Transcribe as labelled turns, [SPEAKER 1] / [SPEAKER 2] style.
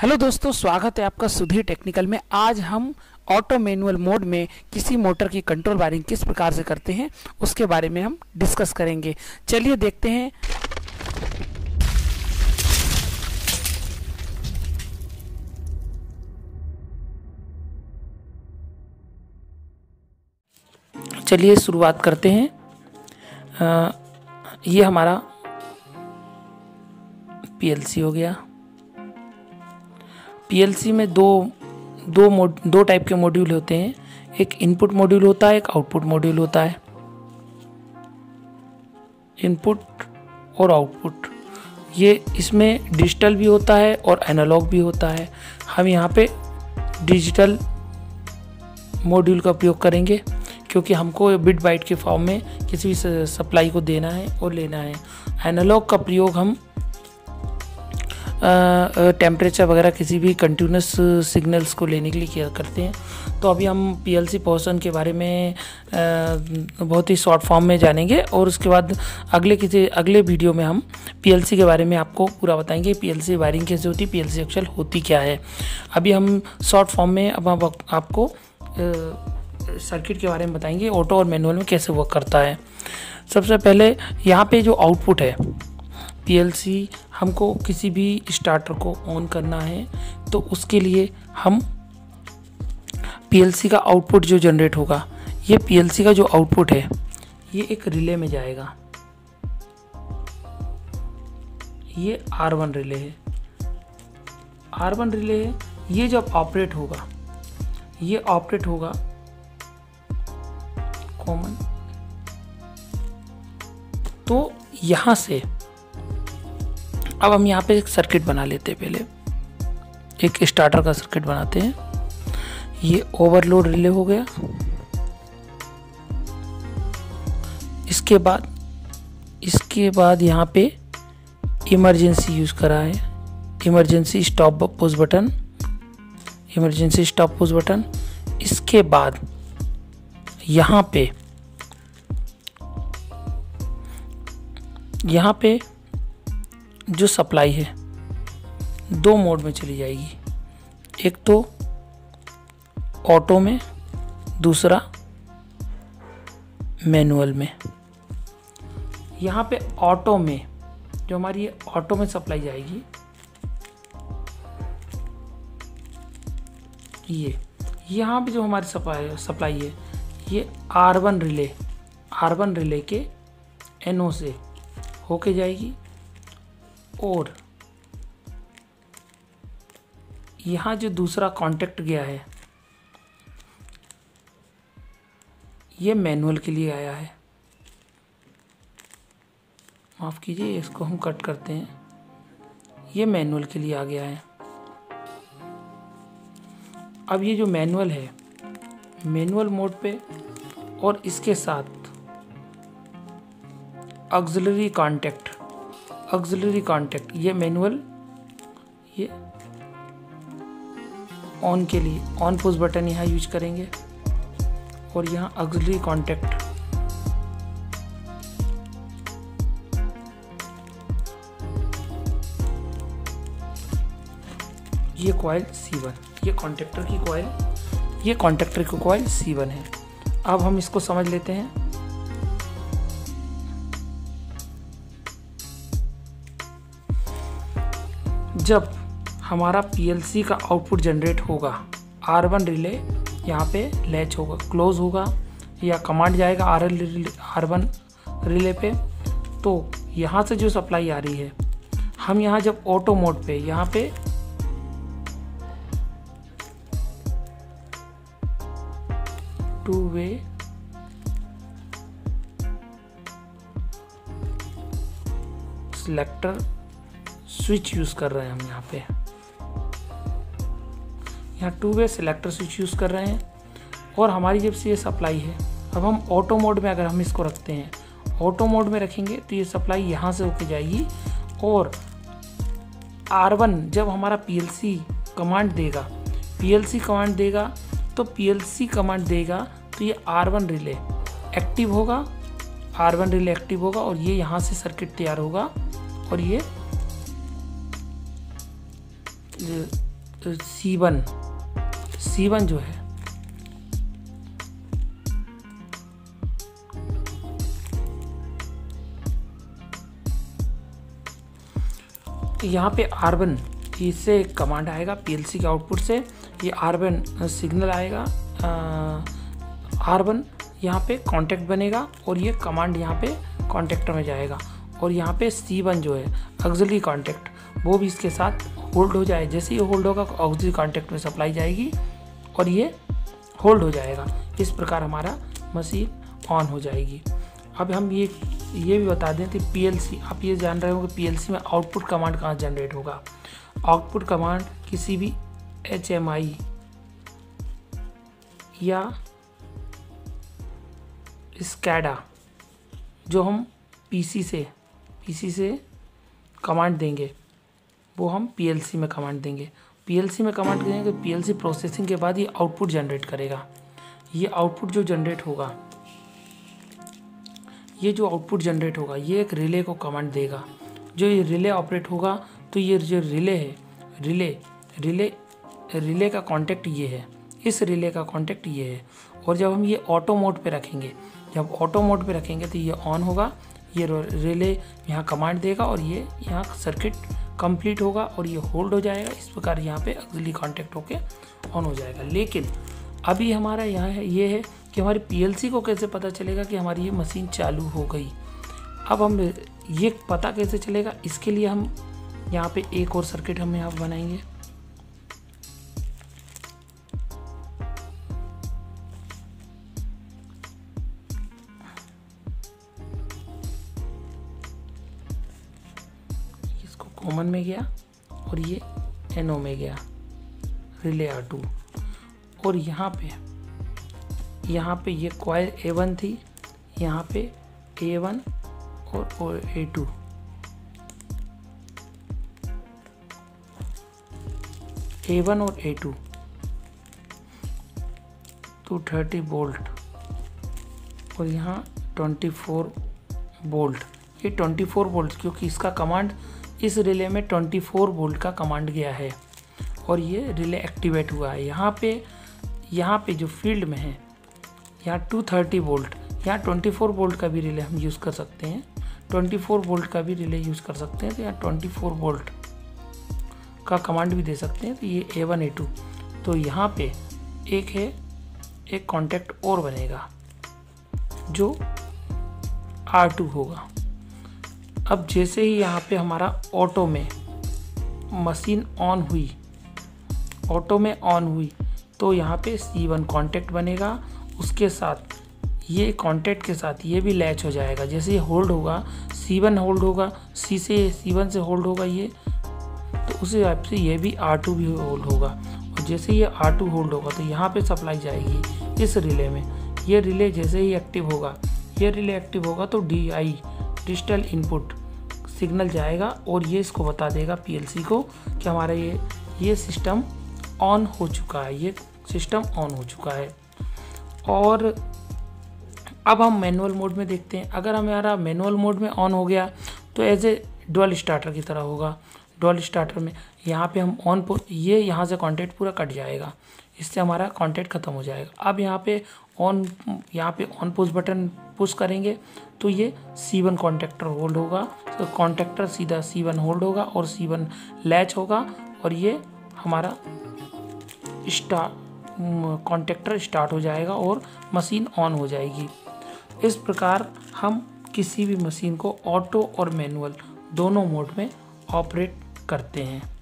[SPEAKER 1] Hello दोस्तों स्वागत है आपका सुधीर टेक्निकल में। आज हम ऑटो मैनुअल मोड में किसी मोटर की कंट्रोल वायरिंग किस प्रकार से करते हैं उसके बारे में हम डिस्कस करेंगे। चलिए देखते हैं। चलिए शुरुआत करते हैं। आ, ये हमारा पीएलसी हो गया। पीएलसी में दो दो दो टाइप के मॉड्यूल होते हैं। एक इनपुट मॉड्यूल होता है, एक आउटपुट मॉड्यूल होता है। इनपुट और आउटपुट। ये इसमें डिजिटल भी होता है और एनालॉग भी होता है। हम यहाँ पे डिजिटल मॉड्यूल का उपयोग करेंगे, क्योंकि हमको बिट बाइट के फॉर्म में किसी भी सप्लाई को देना है और लेना है। एनालॉग का प्रयोग हम टेम्परेचर वगैरह किसी भी कंटिन्यूस सिग्नल्स को लेने के लिए किया करते हैं। तो अभी हम पीएलसी पोर्सन के बारे में बहुत ही शॉर्ट फॉर्म में जानेंगे और उसके बाद अगले किसी, अगले वीडियो में हम पीएलसी के बारे में आपको पूरा बताएँगे। पीएलसी वायरिंग कैसे होती है पीएलसी एक्चुअल होती क्या है। अभी हम शॉर्ट फॉर्म में अब हम आपको सर्किट के बारे में बताएँगे ऑटो और मैनुअल में कैसे वर्क करता है। सबसे पहले यहाँ पे जो आउटपुट है पीएलसी हमको किसी भी स्टार्टर को ऑन करना है तो उसके लिए हम पीएलसी का आउटपुट जो जनरेट होगा, ये पीएलसी का जो आउटपुट है, ये एक रिले में जाएगा। ये आर वन रिले है। आर वन रिले है, ये जब ऑपरेट होगा, ये ऑपरेट होगा कॉमन तो यहाँ से अब हम यहाँ पे एक सर्किट बना लेते हैं पहले। एक स्टार्टर का सर्किट बनाते हैं। ये ओवरलोड रिले हो गया। इसके बाद इसके बाद यहाँ पे इमरजेंसी यूज़ करा है। Emergency stop push button emergency stop push button इसके बाद यहाँ पे यहाँ पे जो सप्लाई है, दो मोड में चली जाएगी। एक तो ऑटो में, दूसरा मैनुअल में। यहाँ पे ऑटो में, जो हमारी ऑटो में सप्लाई जाएगी, ये, यहाँ पे जो हमारी सप्लाई सप्लाई है, ये R one relay R one relay के एनओ से होके जाएगी। और यहाँ जो दूसरा कांटेक्ट गया है, ये मैनुअल के लिए आया है। माफ़ कीजिए, इसको हम कट करते हैं। ये मैनुअल के लिए आ गया है। अब ये जो मैनुअल है मैनुअल मोड पे और इसके साथ ऑक्सिलरी कांटेक्ट ऑक्सिलरी कांटेक्ट ये मैनुअल ये ऑन के लिए ऑन पुश बटन यहाँ यूज़ करेंगे, और यहाँ ऑक्सिलरी कांटेक्ट ये कॉइल C1 ये कॉन्टेक्टर की कॉइल ये कॉन्टेक्टर की कॉइल C1 है। अब हम इसको समझ लेते हैं। जब हमारा पीएलसी का आउटपुट जनरेट होगा आर वन रिले यहाँ पे लैच होगा क्लोज होगा, या कमांड जाएगा R L R one relay पे तो यहाँ से जो सप्लाई आ रही है, हम यहाँ जब ऑटो मोड पे, यहाँ पे two way selector switch use कर रहे हैं हम यहाँ पे। यहाँ two way selector switch use कर रहे हैं और हमारी जब से ये सप्लाई है, अब हम ऑटो मोड में अगर हम इसको रखते हैं ऑटो मोड में रखेंगे तो ये सप्लाई यहाँ से होके जाएगी और R1 जब हमारा PLC कमांड देगा PLC कमांड देगा तो PLC कमांड देगा तो ये R1 रिले एक्टिव होगा R1 रिले एक्टिव होगा और ये यहाँ से सर्किट तैयार होगा और ये सी वन सी वन जो है, यहाँ पे आर वन इससे कमांड आएगा पीएलसी के आउटपुट से, ये आर वन सिग्नल आएगा आर वन यहाँ पे कांटेक्ट बनेगा और ये कमांड यहाँ पे कॉन्टेक्टर में जाएगा और यहाँ पे सी वन जो है ऑक्सिलरी कॉन्टेक्ट वो भी इसके साथ होल्ड हो जाए, जैसे ही होल्ड होगा ऑक्सिलरी कॉन्टेक्ट में सप्लाई जाएगी और ये होल्ड हो जाएगा। इस प्रकार हमारा मशीन ऑन हो जाएगी। अब हम ये ये भी बता दें कि पीएलसी आप ये जान रहे हो कि पीएलसी में आउटपुट कमांड कहाँ जनरेट होगा। आउटपुट कमांड किसी भी एचएमआई या स्कैडा जो हम पीसी से पीसी से कमांड देंगे। वो हम पीएलसी में कमांड देंगे। पीएलसी में कमांड देंगे तो पीएलसी प्रोसेसिंग के बाद ये आउटपुट जनरेट करेगा। ये आउटपुट जो जनरेट होगा, ये जो आउटपुट जनरेट होगा, ये एक रिले को कमांड देगा। जो ये रिले ऑपरेट होगा तो ये जो रिले है रिले रिले रिले का कॉन्टेक्ट ये है। इस रिले का कॉन्टेक्ट ये है। और जब हम ये ऑटो मोड पे रखेंगे, जब ऑटो मोड पे रखेंगे तो ये ऑन होगा, ये रिले यहाँ कमांड देगा और ये यहाँ सर्किट कंप्लीट होगा और ये होल्ड हो जाएगा। इस प्रकार यहाँ पे अगली कॉन्टेक्ट होके ऑन हो जाएगा। लेकिन अभी हमारा यहाँ है, ये है कि हमारी पीएलसी को कैसे पता चलेगा कि हमारी ये मशीन चालू हो गई? अब हम ये पता कैसे चलेगा? इसके लिए हम यहाँ पे एक और सर्किट हम यहाँ बनाएँगे। कॉमन में गया और ये एनओ में गया, रिले आर टू। और यहाँ पे यहाँ पे ये कॉयल ए वन थी, यहाँ पे ए वन और ए टू। ए वन और A two. Two thirty volt. और यहाँ ट्वेंटी फोर बोल्ट। ये ट्वेंटी फोर बोल्ट, क्योंकि इसका कमांड इस रिले में ट्वेंटी फोर बोल्ट का कमांड गया है और ये रिले एक्टिवेट हुआ है। यहाँ पे यहाँ पे जो फ़ील्ड में है, यहाँ टू थर्टी वोल्ट, यहाँ ट्वेंटी फोर वोल्ट का भी रिले हम यूज़ कर सकते हैं। ट्वेंटी फोर वोल्ट का भी रिले यूज़ कर सकते हैं तो यहाँ ट्वेंटी फोर वोल्ट का कमांड भी दे सकते हैं तो ये ए वन ए टू तो यहाँ पे एक है, एक कॉन्टेक्ट और बनेगा, जो आर टू होगा। अब जैसे ही यहाँ पे हमारा ऑटो में मशीन ऑन हुई ऑटो में ऑन हुई तो यहाँ पे सी वन कॉन्टेक्ट बनेगा। उसके साथ, ये कॉन्टेक्ट के साथ ये भी लैच हो जाएगा। जैसे ये होल्ड होगा सी वन होल्ड होगा सी से सी वन से होल्ड होगा ये तो उस हिसाब से ये भी आर टू भी होल्ड होगा। और जैसे ये आर टू होल्ड होगा तो यहाँ पे सप्लाई जाएगी इस रिले में। ये रिले जैसे ही एक्टिव होगा, ये रिले एक्टिव होगा तो D I digital input signal जाएगा और ये इसको बता देगा पीएलसी को कि हमारा ये ये सिस्टम ऑन हो चुका है, ये सिस्टम ऑन हो चुका है। और अब हम मैनुअल मोड में देखते हैं। अगर हमारा मैनुअल मोड में ऑन हो गया तो एज ए डुअल स्टार्टर की तरह होगा। डुअल स्टार्टर में, यहाँ पे हम ऑन ये यहाँ से कॉन्टेक्ट पूरा कट जाएगा। इससे हमारा कॉन्टेक्ट ख़त्म हो जाएगा। अब यहाँ पे ऑन यहाँ पे ऑन पुश बटन पुश करेंगे तो ये सी वन कॉन्टेक्टर होल्ड होगा। तो कॉन्टेक्टर सीधा सी वन होल्ड होगा और सी वन लैच होगा और ये हमारा स्टार्ट कॉन्टेक्टर स्टार्ट हो जाएगा और मशीन ऑन हो जाएगी। इस प्रकार हम किसी भी मशीन को ऑटो और मैनुअल दोनों मोड में ऑपरेट करते हैं।